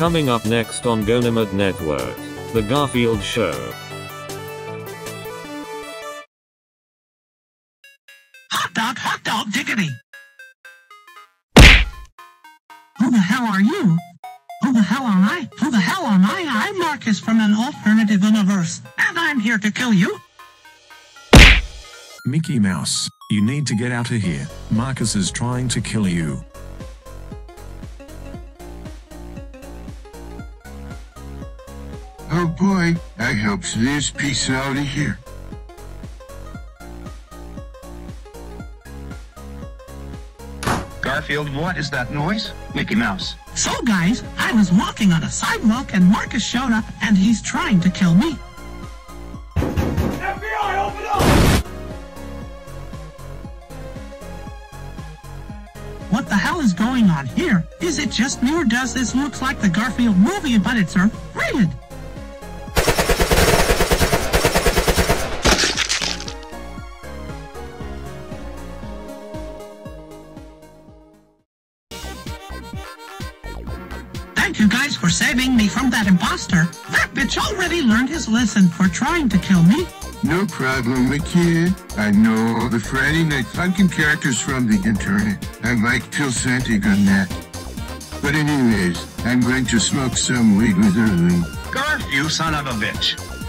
Coming up next on Goanimate Network, The Garfield Show. Hot dog, hot dog, diggity. Who the hell are you? Who the hell am I? Who the hell am I? I'm Marcus from an alternative universe, and I'm here to kill you. Mickey Mouse, you need to get out of here. Marcus is trying to kill you. Oh boy, I hope this piece out of here. Garfield, what is that noise? Mickey Mouse. So guys, I was walking on a sidewalk and Marcus showed up and he's trying to kill me. FBI, open up! What the hell is going on here? Is it just me or does this look like the Garfield movie but it's R-rated? You guys for saving me from that imposter. That bitch already learned his lesson for trying to kill me. No problem, my kid. I know all the Friday Night Funkin' characters from the internet. I like Pilsantig on that. But anyways, I'm going to smoke some weed with Erling. Garf, you son of a bitch.